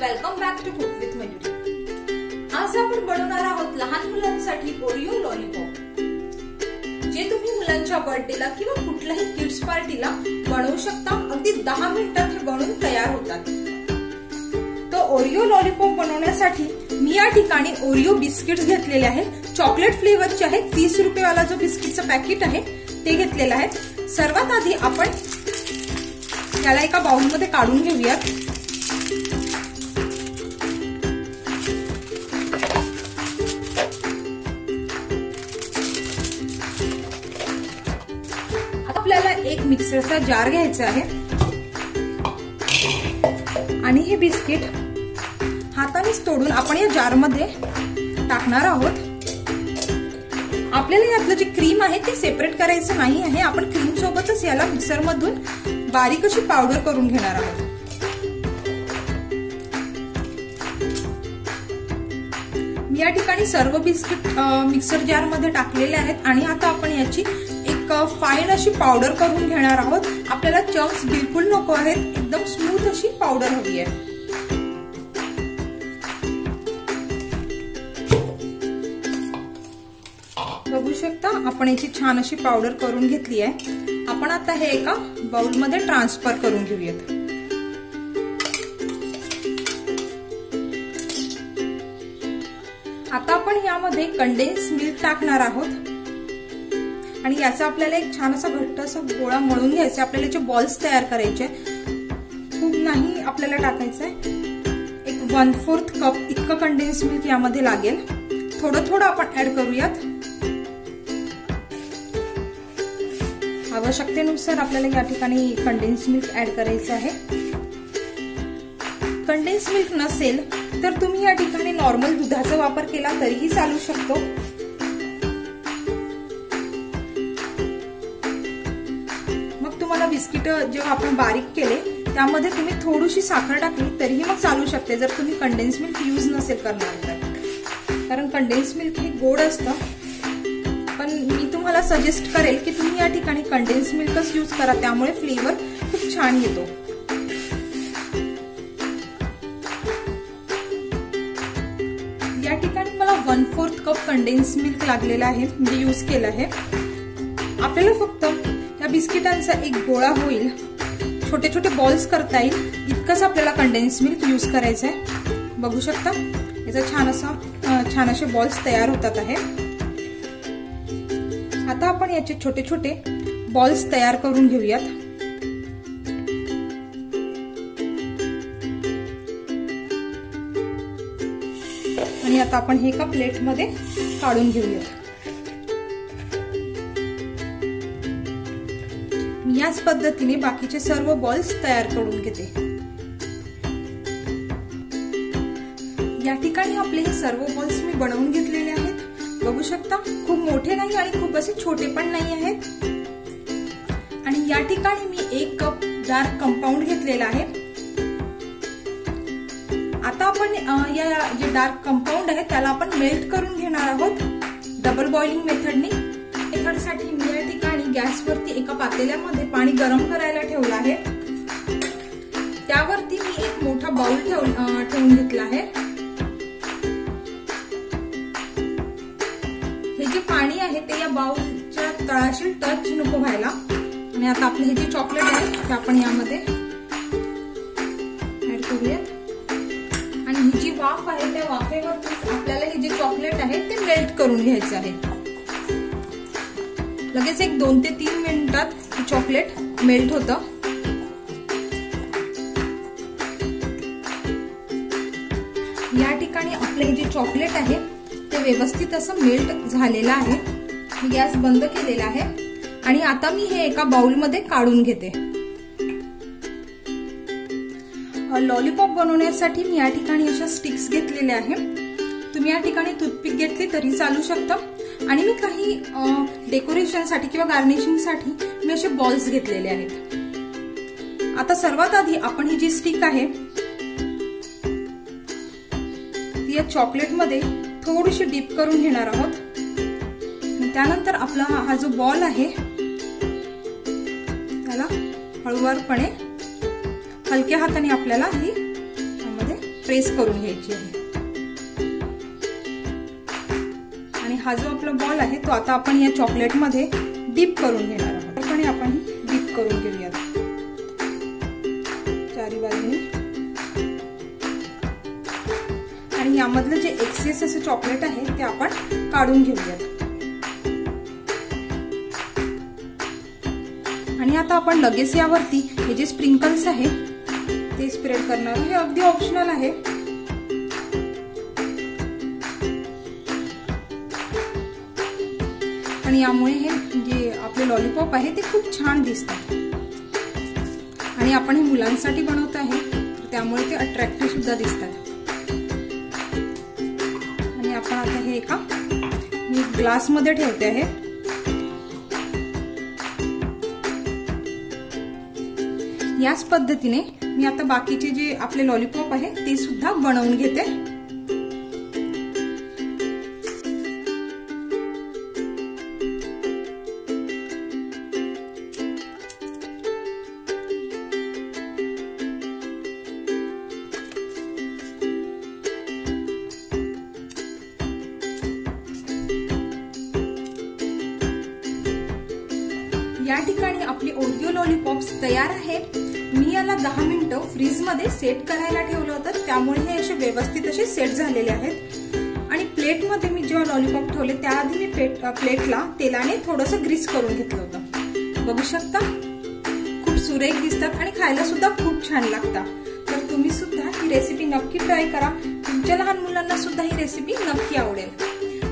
Welcome back to cook with Mayuri आज आपण बनवणार आहोत लहान मुलांसाठी ओरिओ लॉलीपॉप जे तुम्ही मुलांच्या बर्थडेला किंवा कुठल्याही किड्स पार्टीला बनवू शकता अगदी दहा मिनिटात हे बनवून तयार होतात. तर ओरिओ लॉलीपॉप बनवण्यासाठी मी या ठिकाणी ओरिओ बिस्किट्स घेतलेले आहेत. चॉकलेट फ्लेवरचे आहे तीस रुपयेवाला जो बिस्किटचं पॅकेट आहे ते घेतलेलं आहे. सर्वात आधी आपण याला एका बाउलमध्ये काढून घेऊयात. मिक्सरचा जार घ्यायचा आहे. आणि हे बिस्किट हातानेच तोडून आपण या जारमध्ये टाकणार आहोत. आपल्याला यातलं जी क्रीम आहे ती सेपरेट करायचं नाही आहे. आपण क्रीम सोबतच याला मिक्सर मधून बारीक अशी पावडर करून घेणार आहोत. या ठिकाणी सर्व बिस्किट मिक्सर जारमध्ये टाकलेले आहेत आणि आता आपण याची एक फाईन अशी पावडर करून घेणार आहोत. आपल्याला चम्स बिलकुल नको आहेत. एकदम स्मूथ अशी पावडर हवी आहे. बघू शकता आपण याची छान अशी पावडर करून घेतली आहे. आपण आता हे एका बाउलमध्ये ट्रान्सफर करून घेऊयात. आता आपण यामध्ये कंडेन्स मिल्क टाकणार आहोत. आणि याचा आपल्याला एक छान असा घट्ट असा गोळा मळून घ्यायचा आपल्याला जे बॉल्स तयार करायचे खूप नाही आपल्याला टाकायचं आहे. एक वन फोर्थ कप इतकं कंडेन्स मिल्क यामध्ये लागेल. थोडं थोडं आपण ऍड करूयात. आवश्यकतेनुसार आपल्याला या ठिकाणी कंडेन्स मिल्क ऍड करायचं आहे. कंडेन्स मिल्क नसेल तर तुम्ही या ठिकाणी नॉर्मल दुधाचा वापर केला तरीही चालू शकतो. तुम्हाला बिस्किट जेव्हा आपण बारीक केले त्यामध्ये तुम्ही थोडीशी साखर टाकली तरीही मग चालू शकते जर तुम्ही कंडेन्स मिल्क यूज नसेल करणार तर. कारण कंडेन्स मिल्क हे गोड असतं. पण मी तुम्हाला सजेस्ट करेल की तुम्ही या ठिकाणी कंडेन्स मिल्कच यूज करा त्यामुळे फ्लेवर खूप छान येतो. या ठिकाणी मला one fourth cup condensed milk लागलेला आहे म्हणजे यूज केलं आहे. आपल्याला फक्त या बिस्किटांचा एक गोळा होईल. छोटे छोटे बॉल्स करता येईल. इतकंच आपल्याला कंडेन्स मिल्क यूज करायचं आहे बघू शकता? याचा छान असा छान असे बॉल्स तयार होतात आहे. आता आपण याचे छोटे छोटे बॉल्स तयार करून घेऊयात. आणि आता आपण हे एका प्लेटमध्ये काढून घेऊयात. याच पद्धतीने बाकीचे सर्व बॉल्स तयार करून घेते. या ठिकाणी आपले हे सर्व बॉल्स मी बनवून घेतलेले आहेत. बघू शकता खूप मोठे नाही आणि खूप असे छोटे पण नाही आहेत. आणि या ठिकाणी मी एक कप डार्क कंपाऊंड घेतलेला आहे. आता आपण या जे डार्क कंपाऊंड आहे त्याला आपण मेल्ट करून घेणार आहोत. डबल बॉइलिंग मेथडने मेथडसाठी मी या ठिकाणी गॅसवरती एका पातेल्यामध्ये पाणी गरम करायला ठेवलं आहे. त्यावरती मी एक मोठा बाउल ठेवून घेतला आहे. हे जे पाणी आहे ते या बाउलच्या तळाशी टच नको व्हायला. आणि आता आपले हे जे चॉकलेट आहे ते आपण यामध्ये ऍड करूयात. आणि ही जी वाफ आहे त्या वाफेवरती आपल्याला हे जे चॉकलेट आहे ते मेल्ट करून घ्यायचं आहे. लगेच एक दोन ते तीन मिनिटात चॉकलेट मेल्ट होतं. या ठिकाणी आपले जे चॉकलेट आहे ते व्यवस्थित असं मेल्ट झालेलं आहे. मी गॅस बंद केलेला आहे. आणि आता मी हे एका बाउलमध्ये काढून घेते. लॉलीपॉप बनवण्यासाठी मी या ठिकाणी अशा स्टिक्स घेतलेल्या आहे तुम्ही या ठिकाणी टूथपिक घेतली तरी चालू शकतं. आणि मी काही डेकोरेशनसाठी किंवा गार्निशिंगसाठी मी असे बॉल्स घेतलेले आहेत. आता सर्वात आधी आपण ही जी स्टिक आहे ती या चॉकलेटमध्ये थोडीशी डीप करून घेणार आहोत. त्यानंतर आपला हा जो बॉल आहे त्याला हळूवारपणे हलक्या हाताने आपल्याला ही त्यामध्ये प्रेस करून घ्यायची आहे. हा जो आपला बॉल आहे तो आता आपण या चॉकलेटमध्ये डीप करून घेणार आहोत. आणि आपण डीप करून घेऊयात. चारी बाजूने. आणि यामधलं जे एक्सेस असं चॉकलेट आहे ते आपण काढून घेऊयात. आणि आता आपण लगेच यावरती हे जे स्प्रिंकल्स आहे ते स्प्रेड करणार हे अगदी ऑप्शनल आहे. आणि यामुळे हे जे आपले लॉलीपॉप आहे ते खूप छान दिसतात. आणि आपण हे मुलांसाठी बनवत आहे त्यामुळे ते अट्रॅक्टिव्ह सुद्धा दिसतात. आणि आपण आता हे एका मी ग्लासमध्ये ठेवते आहे. याच पद्धतीने मी आता बाकीचे जे आपले लॉलीपॉप आहे ते सुद्धा बनवून घेते. या ठिकाणी आपली ओरिओ लॉलीपॉप्स तयार आहेत. मी याला दहा मिनिटं फ्रीजमध्ये सेट करायला ठेवलं होतं. त्यामुळे हे असे व्यवस्थित असे सेट झालेले आहेत. आणि प्लेटमध्ये मी जेव्हा लॉलीपॉप ठेवले त्याआधी मी प्लेट प्लेटला तेलाने थोडस ग्रीस करून घेतलं होतं. बघू शकता? खूप सुरेख दिसतात आणि खायला सुद्धा खूप छान लागतात. तर तुम्ही सुद्धा ही रेसिपी नक्की ट्राय करा. तुमच्या लहान मुलांना सुद्धा ही रेसिपी नक्की आवडेल.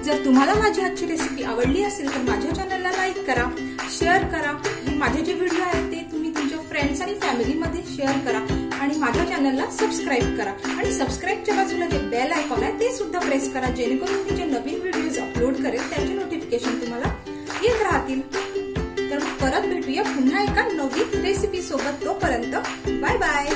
जर तुम्हाला माझी आजची रेसिपी आवडली असेल तर माझ्या चॅनलला लाईक करा. शेअर करा. माझे जे व्हिडिओ आहेत ते तुम्ही तुमच्या फ्रेंड्स आणि फॅमिलीमध्ये शेअर करा. आणि माझ्या चॅनलला सबस्क्राईब करा. आणि सबस्क्राईबच्या बाजूला जे बेल आयकॉन आहे ते सुद्धा प्रेस करा. जेणेकरून मी जे नवीन व्हिडिओज अपलोड करेल त्याचे नोटिफिकेशन तुम्हाला येत राहतील. तर परत भेटूया पुन्हा एका नवीन रेसिपी सोबत. तोपर्यंत बाय बाय